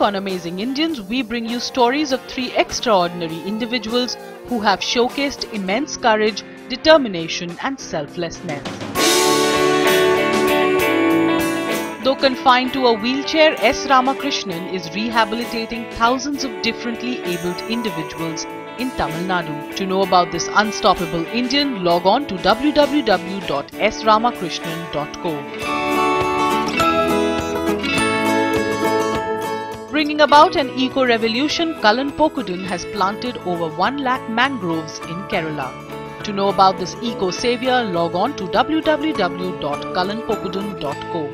week on Amazing Indians, we bring you stories of three extraordinary individuals who have showcased immense courage, determination, and selflessness. Though confined to a wheelchair, S. Ramakrishnan is rehabilitating thousands of differently abled individuals in Tamil Nadu. To know about this unstoppable Indian, log on to www.sramakrishnan.co. Bringing about an eco-revolution, Kallen Pokudan has planted over 1 lakh mangroves in Kerala. To know about this eco-savior, log on to www.kalanpokudun.co.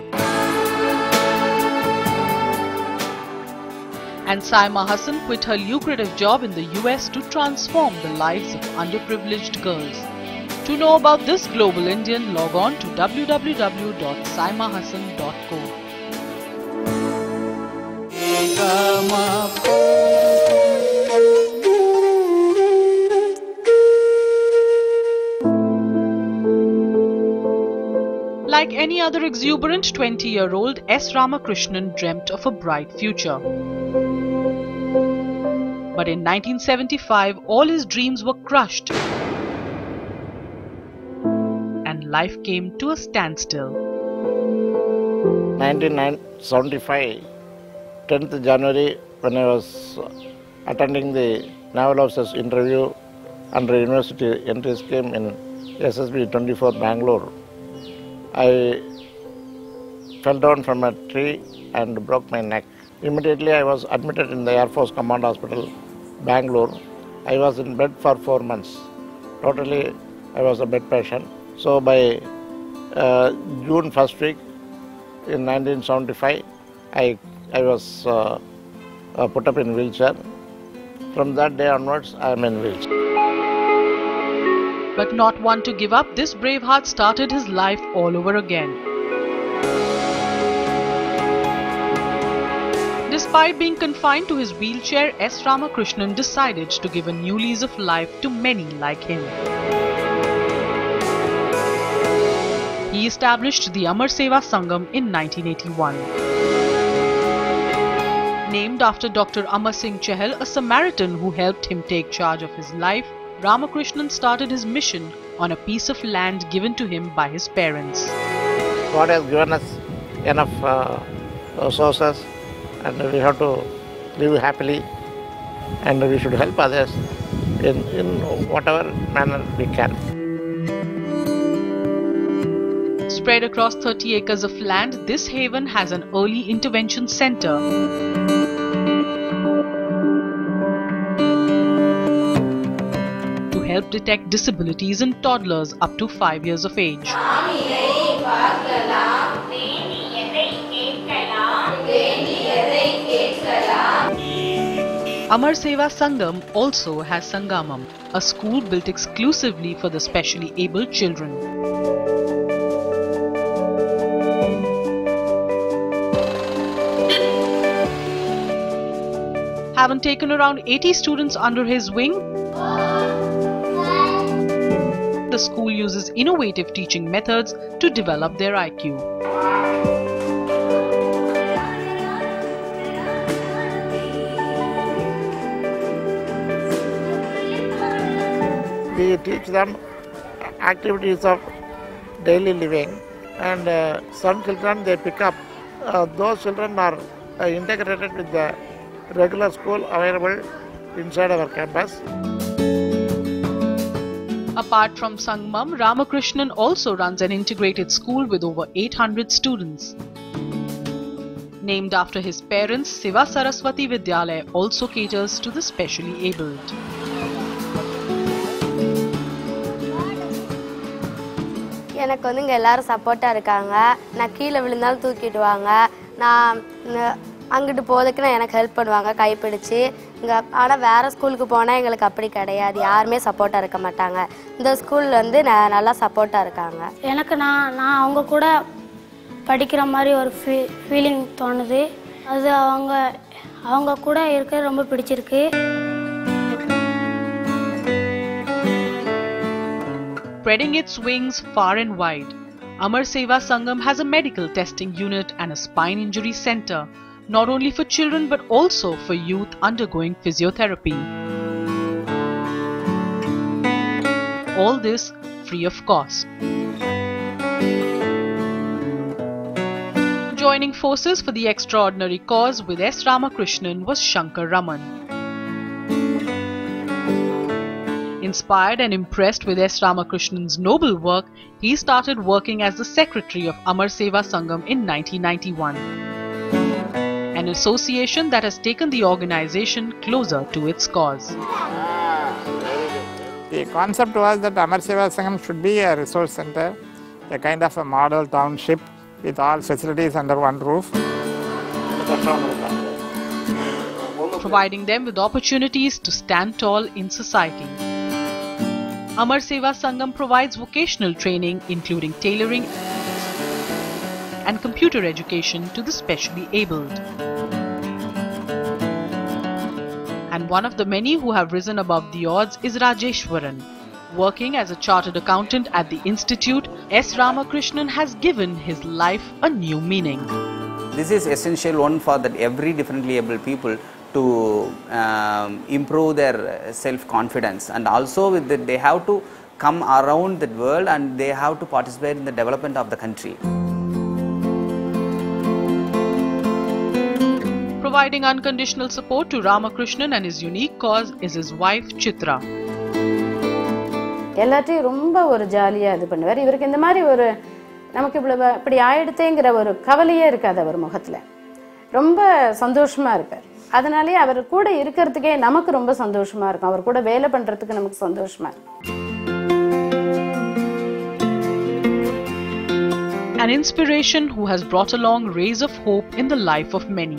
And Saima Hasan quit her lucrative job in the US to transform the lives of underprivileged girls. To know about this global Indian, log on to www.saimahassan.co. Like any other exuberant 20 year old, S. Ramakrishnan dreamt of a bright future. But in 1975, all his dreams were crushed and life came to a standstill. 1975, 10th January, when I was attending the naval officers interview under university entry scheme in SSB 24 Bangalore, I fell down from a tree and broke my neck. Immediately I was admitted in the Air Force Command Hospital, Bangalore. I was in bed for four months. Totally, I was a bed patient. So by uh, June first week in 1975, I I was uh, uh, put up in wheelchair. From that day onwards, I am in wheelchair. But not one to give up, this brave heart started his life all over again. Despite being confined to his wheelchair, S. Ramakrishnan decided to give a new lease of life to many like him. He established the Amar Seva Sangam in 1981. Named after Dr. Amar Singh Chahal, a Samaritan who helped him take charge of his life, Ramakrishnan started his mission on a piece of land given to him by his parents. God has given us enough uh, resources and we have to live happily and we should help others in, in whatever manner we can. Spread across 30 acres of land, this haven has an early intervention center. Help detect disabilities in toddlers up to 5 years of age. Amar Seva Sangam also has Sangamam, a school built exclusively for the specially abled children. Having taken around 80 students under his wing, the school uses innovative teaching methods to develop their IQ. We teach them activities of daily living and uh, some children they pick up. Uh, those children are uh, integrated with the regular school available inside our campus. Apart from Sangamam, Ramakrishnan also runs an integrated school with over 800 students. Named after his parents, Siva Saraswati Vidyalaya also caters to the specially abled. எனக்கு வந்து இங்கே எல்லோரும் சப்போர்ட்டாக இருக்காங்க நான் கீழே விழுந்தாலும் தூக்கிடுவாங்க நான் அங்கிட்டு போகிறதுக்கு நான் எனக்கு ஹெல்ப் பண்ணுவாங்க கைப்பிடிச்சு. இங்கே ஆனால் வேறு ஸ்கூலுக்கு போனால் எங்களுக்கு அப்படி கிடையாது. யாருமே சப்போர்ட்டாக இருக்க மாட்டாங்க. இந்த ஸ்கூலில் வந்து ந- நல்லா சப்போர்ட்டாக இருக்காங்க. எனக்கு நான் நான் அவங்க கூட படிக்கிற மாதிரி ஒரு ஃபீ ஃபீலிங் தோணுது. அது அவங்க அவங்க கூட இருக்க ரொம்ப பிடிச்சிருக்கு. Spreading its wings far and wide, Amar Seva Sangam has a medical testing unit and a spine injury center, not only for children but also for youth undergoing physiotherapy. All this free of cost. Joining forces for the extraordinary cause with S. Ramakrishnan was Shankar Raman. Inspired and impressed with S. Ramakrishnan's noble work, he started working as the secretary of Amar Seva Sangam in 1991, an association that has taken the organization closer to its cause. The concept was that Amar Seva Sangam should be a resource center, a kind of a model township with all facilities under one roof. providing them with opportunities to stand tall in society. Amar Seva Sangam provides vocational training including tailoring and computer education to the specially abled. And one of the many who have risen above the odds is Rajeshwaran. Working as a chartered accountant at the institute, S. Ramakrishnan has given his life a new meaning. This is essential one for that every differently able people to um, improve their self confidence and also with that they have to come around the world and they have to participate in the development of the country. Providing unconditional support to Ramakrishnan and his unique cause is his wife Chitra. எல்லாத்தையும் ரொம்ப ஒரு ஜாலியாக இது பண்ணுவார் இவருக்கு இந்த மாதிரி ஒரு நமக்கு இவ்வளவு இப்படி ஆயிடுத்தேங்கிற ஒரு கவலையே இருக்காது அவர் முகத்தில் ரொம்ப சந்தோஷமா இருப்பார் அதனாலேயே அவர் கூட இருக்கிறதுக்கே நமக்கு ரொம்ப சந்தோஷமா இருக்கும் அவர் கூட வேலை பண்றதுக்கு நமக்கு சந்தோஷமா இருக்கும் An inspiration who has brought along rays of hope in the life of many.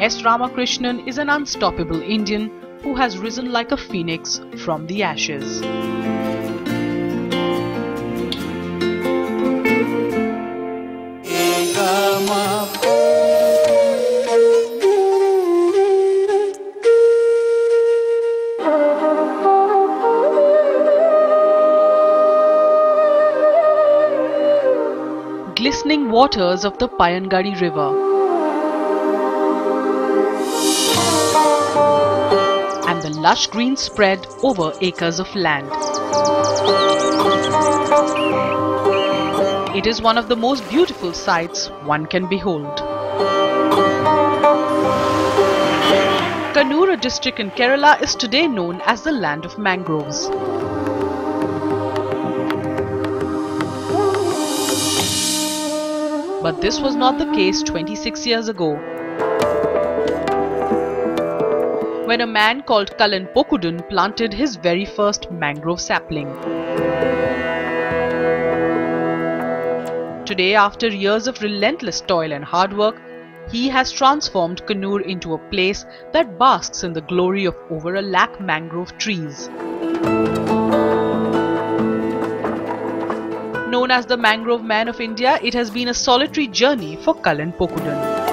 S. Ramakrishnan is an unstoppable Indian who has risen like a phoenix from the ashes. Glistening waters of the Payangadi River. Lush green spread over acres of land. It is one of the most beautiful sights one can behold. Kannur, district in Kerala, is today known as the land of mangroves. But this was not the case 26 years ago when a man called Kallen Pokudan planted his very first mangrove sapling. Today, after years of relentless toil and hard work, he has transformed Kannur into a place that basks in the glory of over a lakh mangrove trees. Known as the Mangrove Man of India, it has been a solitary journey for Kallen Pokudan.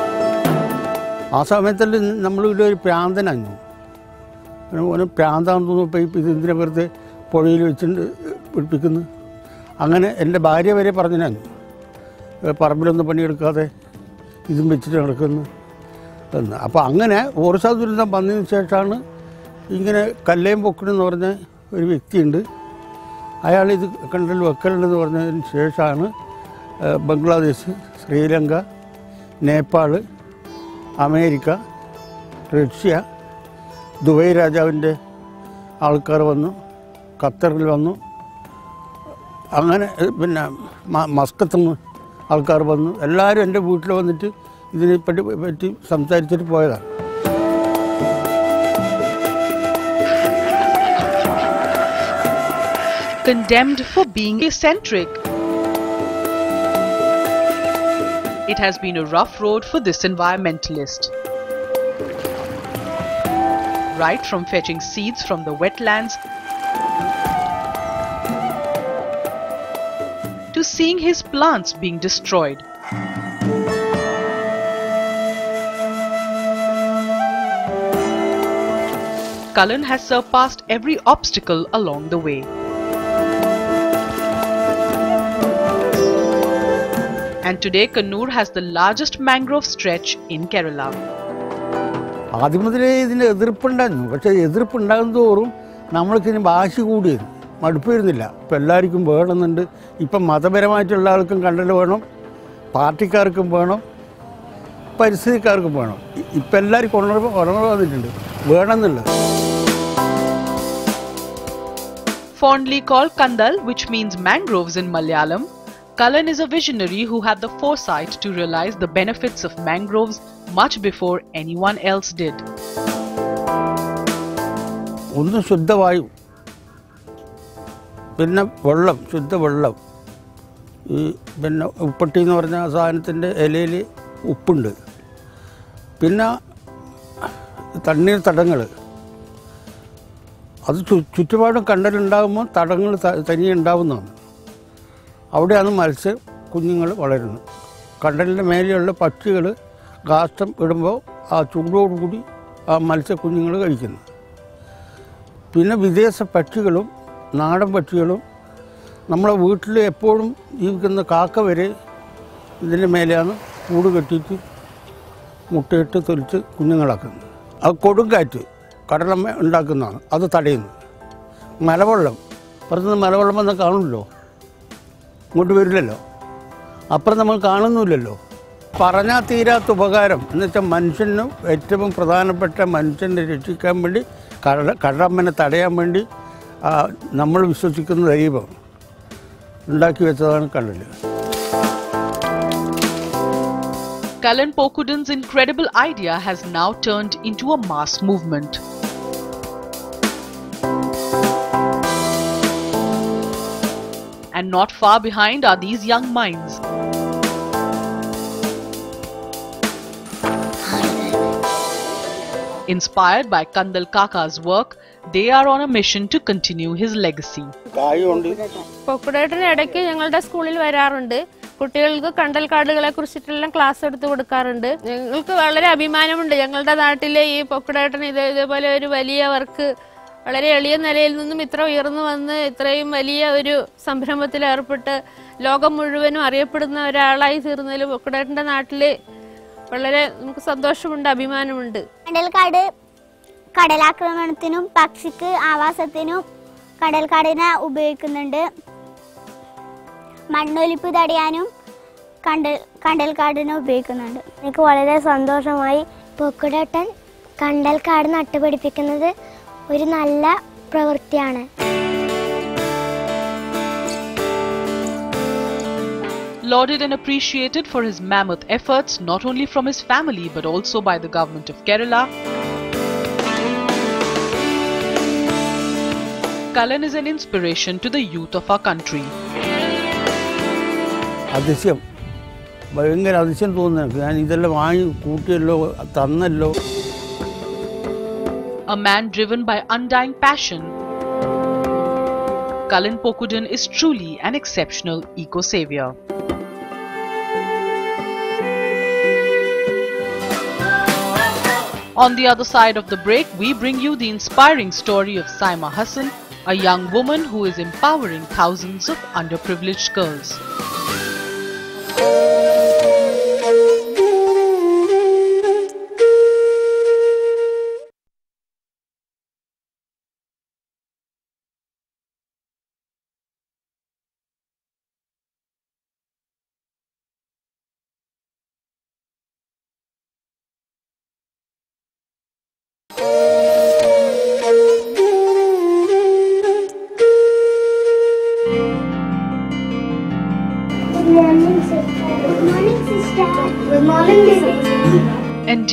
ഓന് പ്രാന്താന്ന് തോന്നുന്നു. ഇപ്പം ഇത് എന്തിനാ വെറുതെ പുഴയിൽ വെച്ചിട്ട് പിടിപ്പിക്കുന്നു? അങ്ങനെ എന്റെ ഭാര്യ വരെ പറഞ്ഞു ഞാൻ. പറമ്പിലൊന്നും പണിയെടുക്കാതെ ഇതും വെച്ചിട്ട് നടക്കുന്നു. എന്ന്. അപ്പോൾ അങ്ങനെ ഓർസാ ദുരന്തം വന്നതിന് ശേഷമാണ് ഇങ്ങനെ കല്ലേം പൊക്കണെന്ന് പറഞ്ഞ ഒരു വ്യക്തിയുണ്ട്. അയാൾ ഇത് കണ്ടൽ വെക്കലുണ്ടെന്ന് പറഞ്ഞതിന് ശേഷമാണ് Bangladesh Sri Lanka Nepal America Russia Dubai രാജാവിന്റെ ആൾക്കാർ വന്നു ഖത്തറിൽ വന്നു അങ്ങനെ പിന്നെ മ- നിന്ന് ആൾക്കാർ വന്നു എല്ലാവരും എന്റെ വീട്ടിൽ വന്നിട്ട് ഇതിനെ പറ്റി പറ്റി സംസാരിച്ചിട്ട് പോയതാണ് condemned for being eccentric. It has been a rough road for this environmentalist. Right from fetching seeds from the wetlands to seeing his plants being destroyed. Kallen has surpassed every obstacle along the way. And today Kannur has the largest mangrove stretch in Kerala. ആദ്യം മുതലേ ഇതിന് എതിർപ്പുണ്ടായിരുന്നു. പക്ഷേ എതിർപ്പുണ്ടാകും തോറും നമ്മൾക്കിന് വാശി കൂടിയത് മടുപ്പ് വരുന്നില്ല. ഇപ്പം എല്ലാവർക്കും വേണമെന്നുണ്ട്. ഇപ്പം മതപരമായിട്ടുള്ള ആൾക്കും കണ്ടൽ വേണം. പാർട്ടിക്കാർക്കും വേണം. പരിസ്ഥിതിക്കാർക്കും വേണം. ഇപ്പം എല്ലാവർക്കും ഉണർവ് ഉണർവ് വന്നിട്ടുണ്ട്. വേണമെന്നുള്ളത്. Fondly called Kandal, which means mangroves in Malayalam, Kalan is a visionary who had the foresight to realize the benefits of mangroves much before anyone else did. ഒന്ന് ശുദ്ധവായു. പിന്നെ വെള്ളം ശുദ്ധവെള്ളം. ഈ പിന്നെ ഉപ്പട്ടി എന്ന് പറഞ്ഞ സാധനത്തിന്റെ ഇലയിൽ ഉപ്പുണ്ട്. പിന്നെ തണ്ണീർ തടങ്ങൾ. അത് ചുറ്റുപാടും കണ്ടലുണ്ടാകുമ്പോൾ തടങ്ങൾ തനിയെ ഉണ്ടാവുന്നതാണ്. അവിടെയാണ് മത്സ്യം കുഞ്ഞുങ്ങൾ വളരുന്നത്. കണ്ടലിന്റെ മേലെയുള്ള പക്ഷികൾ കാഷ്ടം ഇടുമ്പോൾ ആ ചൂടോടുകൂടി ആ മത്സ്യക്കുഞ്ഞുങ്ങൾ കഴിക്കുന്നു. പിന്നെ വിദേശ പക്ഷികളും നാടൻ പക്ഷികളും നമ്മളെ വീട്ടിൽ എപ്പോഴും ജീവിക്കുന്ന കാക്ക വരെ ഇതിന്റെ മേലെയാണ് കൂട് കെട്ടിയിട്ട് മുട്ടയിട്ട് തൊലിച്ച് കുഞ്ഞുങ്ങളാക്കുന്നത്. അത് കൊടുങ്കാറ്റ് കടലമ്മ ഉണ്ടാക്കുന്നതാണ്. അത് തടയുന്നു. മലവെള്ളം. പുറത്തുനിന്ന് മലവെള്ളം വന്നാൽ കാണില്ലല്ലോ ഇങ്ങോട്ട് വരില്ലല്ലോ? അപ്പുറം നമ്മൾ കാണുന്നില്ലല്ലോ പറഞ്ഞാൽ തീരാത്ത ഉപകാരം എന്ന് വെച്ചാൽ മനുഷ്യനും ഏറ്റവും പ്രധാനപ്പെട്ട മനുഷ്യനെ രക്ഷിക്കാൻ വേണ്ടി കട കടമ്മനെ തടയാൻ വേണ്ടി നമ്മൾ വിശ്വസിക്കുന്ന ദൈവം ഉണ്ടാക്കി വെച്ചതാണ് കടൽ Kalan Pokudan's incredible idea has now turned into a mass movement. And not far behind are these young minds. Inspired by Kandal Kaka's work, they are on a mission to continue his legacy. കായുണ്ട്. ഇടയ്ക്ക് ഞങ്ങളുടെ സ്കൂളിൽ വരാറുണ്ട്. കുട്ടികൾക്ക് കണ്ടൽ കാർഡുകളെ കുറിച്ചിട്ടെല്ലാം class എടുത്തു കൊടുക്കാറുണ്ട്. ഞങ്ങൾക്ക് വളരെ അഭിമാനമുണ്ട്. ഞങ്ങളുടെ നാട്ടിലെ ഈ പൊക്കുടേട്ടൻ ഇത് ഇതേപോലെ ഒരു വലിയ വർക്ക് വളരെ എളിയ നിലയിൽ നിന്നും ഇത്ര ഉയർന്നു വന്ന് ഇത്രയും വലിയ ഒരു സംരംഭത്തിൽ ഏർപ്പെട്ട് ലോകം മുഴുവനും അറിയപ്പെടുന്ന ഒരാളായി തീർന്നതിൽ പൊക്കുടേട്ടന്റെ നാട്ടിൽ വളരെ നമുക്ക് സന്തോഷമുണ്ട് അഭിമാനമുണ്ട്. കടൽക്കാട് കടലാക്രമണത്തിനും പക്ഷിക്ക് ആവാസത്തിനും കടൽക്കാടിനെ ഉപയോഗിക്കുന്നുണ്ട്. മണ്ണൊലിപ്പ് തടയാനും കണ്ടൽ കണ്ടൽക്കാടിനെ ഉപയോഗിക്കുന്നുണ്ട്. എനിക്ക് വളരെ സന്തോഷമായി പൊക്കുടട്ടൻ കണ്ടൽക്കാട് നട്ടുപിടിപ്പിക്കുന്നത് ഒരു നല്ല പ്രവൃത്തിയാണ്. lauded and appreciated for his mammoth efforts not only from his family but also by the government of Kerala. Kallen is an inspiration to the youth of our country. A man driven by undying passion, Kallen Pokudan is truly an exceptional eco-savior. On the other side of the break, we bring you the inspiring story of Saima Hasan, a young woman who is empowering thousands of underprivileged girls.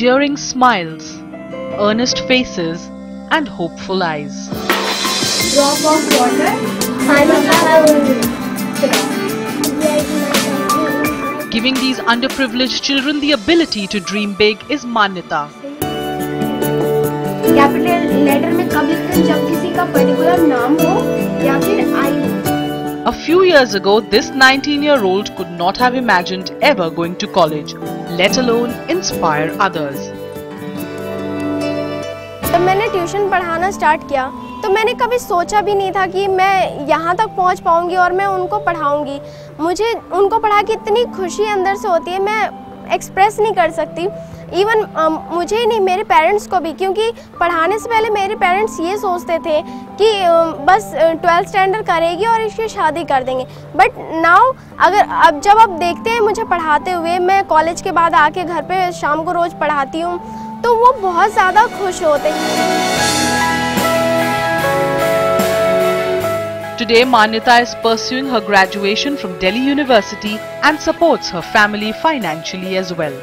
endearing smiles, earnest faces, and hopeful eyes. Drop of water, Giving these underprivileged children the ability to dream big is Manyata. Capital letter में कब लिखते हैं जब किसी का particular नाम हो few years ago, this 19 year old could not have imagined ever going to college, let alone inspire others. जब मैंने ट्यूशन पढ़ाना स्टार्ट किया तो मैंने कभी सोचा भी नहीं था कि मैं यहाँ तक पहुँच पाऊँगी और मैं उनको पढ़ाऊँगी मुझे उनको पढ़ा के इतनी खुशी अंदर से होती है मैं एक्सप्रेस नहीं कर सकती इवन मुझे ही नहीं मेरे पेरेंट्स को भी क्योंकि पढ़ाने से पहले मेरे पेरेंट्स ये सोचते थे कि बस ट्वेल्थ स्टैंडर्ड करेगी और इसकी शादी कर देंगे बट नाउ अगर अब जब आप देखते हैं मुझे पढ़ाते हुए मैं कॉलेज के बाद आके घर पे शाम को रोज़ पढ़ाती हूँ तो वो बहुत ज़्यादा खुश होते हैं Today, Manyata is pursuing her graduation from Delhi University and supports her family financially as well.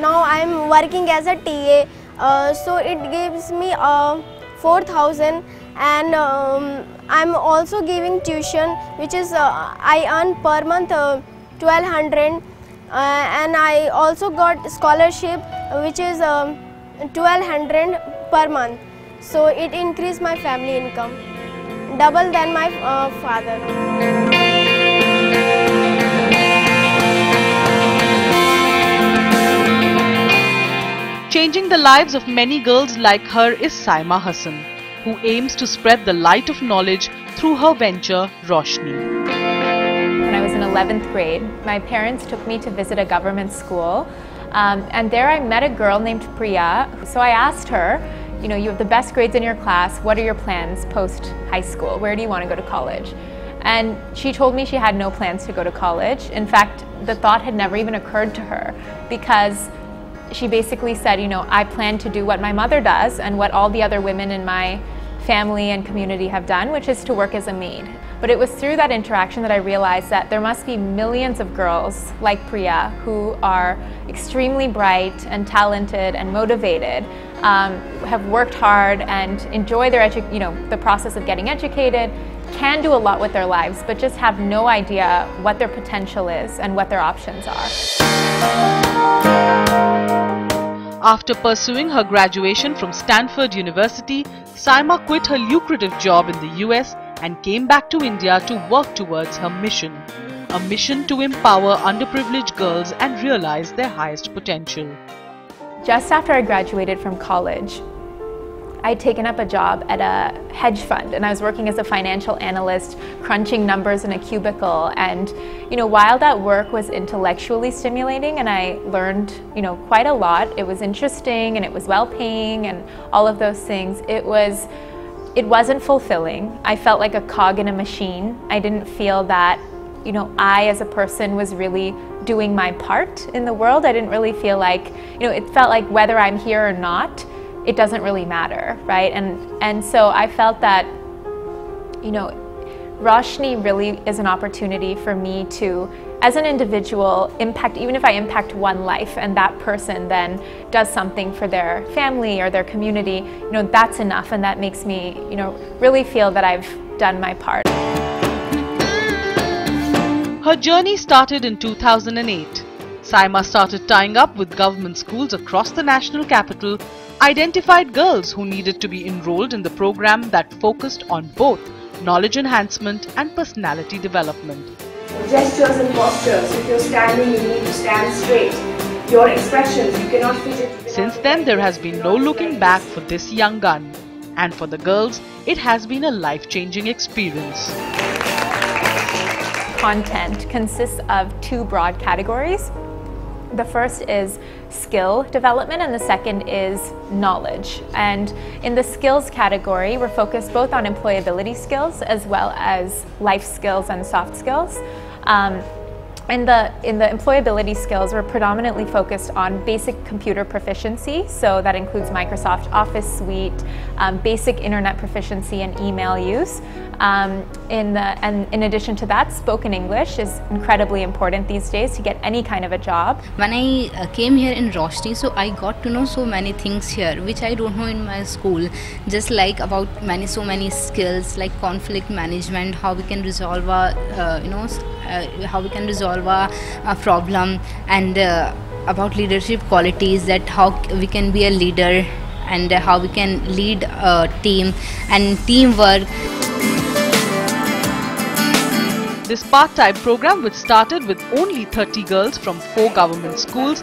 Now i'm working as a ta uh, so it gives me uh, 4000 and um, i'm also giving tuition which is uh, i earn per month uh, 1200 uh, and i also got scholarship uh, which is um, 1200 per month. So it increased my family income double than my uh, father Changing the lives of many girls like her is Saima Hasan, who aims to spread the light of knowledge through her venture Roshni. When I was in 11th grade, my parents took me to visit a government school. Um, and there I met a girl named Priya. So I asked her, you know, you have the best grades in your class. What are your plans post high school? Where do you want to go to college? And she told me she had no plans to go to college. In fact, the thought had never even occurred to her because she basically said, you know, I plan to do what my mother does and what all the other women in my family and community have done, which is to work as a maid. But it was through that interaction that I realized that there must be millions of girls like Priya who are extremely bright and talented and motivated, um, have worked hard and enjoy their you know the process of getting educated, can do a lot with their lives, but just have no idea what their potential is and what their options are. After pursuing her graduation from Stanford University, Saima quit her lucrative job in the US and came back to India to work towards her mission. A mission to empower underprivileged girls and realize their highest potential. Just after I graduated from college, I'd taken up a job at a hedge fund and I was working as a financial analyst, crunching numbers in a cubicle. And, you know, while that work was intellectually stimulating and I learned, you know, quite a lot, it was interesting and it was well paying and all of those things, it was, it wasn't fulfilling. I felt like a cog in a machine. I didn't feel that, you know, I as a person was really doing my part in the world. I didn't really feel like, you know, it felt like whether I'm here or not, it doesn't really matter, right? And and so I felt that, you know, Roshni really is an opportunity for me to, as an individual, impact, even if I impact one life and that person then does something for their family or their community, you know, that's enough and that makes me, you know, really feel that I've done my part. Her journey started in 2008. Saima started tying up with government schools across the national capital, identified girls who needed to be enrolled in the program that focused on both knowledge enhancement and personality development. Gestures and postures. If you're standing, you need to stand straight. Your expressions, you cannot fidget. Since then, there has been no looking back for this young gun. And for the girls, it has been a life changing experience. Content consists of two broad categories. The first is skill development, and the second is knowledge. And in the skills category, we're focused both on employability skills as well as life skills and soft skills. Um, And the in the employability skills, we're predominantly focused on basic computer proficiency. So that includes Microsoft Office Suite, um, basic internet proficiency, and email use. Um, in the and in addition to that, spoken English is incredibly important these days to get any kind of a job. When I uh, came here in Roshni, so I got to know so many things here which I don't know in my school. Just like about many so many skills like conflict management, how we can resolve a uh, you know how we can resolve a, a problem, and uh, about leadership qualities that how we can be a leader and uh, how we can lead a team and teamwork. This part-time program which started with only 30 girls from four government schools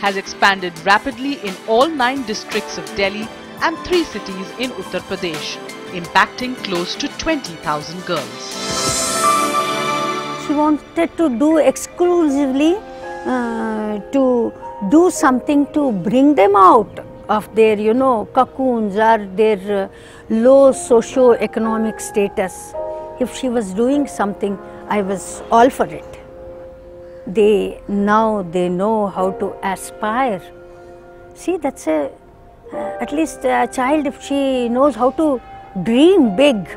has expanded rapidly in all nine districts of Delhi and three cities in Uttar Pradesh, impacting close to 20,000 girls. She wanted to do exclusively uh, to do something to bring them out of their, you know, cocoons or their uh, low socio-economic status. If she was doing something, I was all for it. They now they know how to aspire. See, that's a uh, at least a child if she knows how to dream big,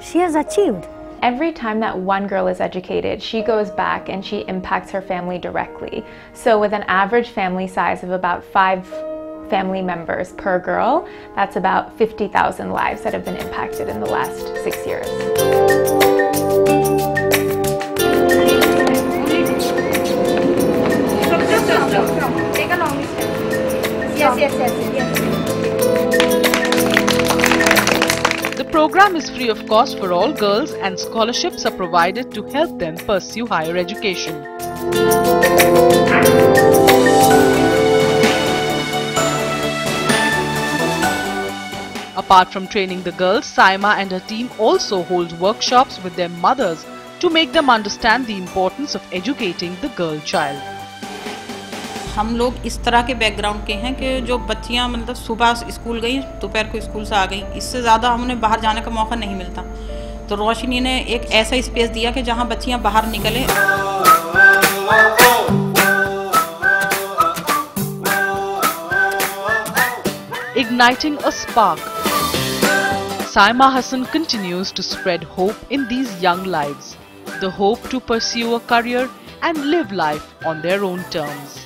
she has achieved. Every time that one girl is educated, she goes back and she impacts her family directly. So, with an average family size of about five family members per girl, that's about 50,000 lives that have been impacted in the last six years. Yes, yes, yes. The program is free of cost for all girls and scholarships are provided to help them pursue higher education. Apart from training the girls, Saima and her team also hold workshops with their mothers to make them understand the importance of educating the girl child. हम लोग इस तरह के background के हैं कि जो बच्चियाँ मतलब सुबह स्कूल गई दोपहर को स्कूल से आ गई इससे ज़्यादा उन्हें बाहर जाने का मौका नहीं मिलता तो रोशनी ने एक ऐसा स्पेस दिया कि जहाँ बच्चियाँ बाहर निकलें igniting a spark. Saima Hassan continues to spread hope in these young lives, the hope to pursue a career and live life on their own terms.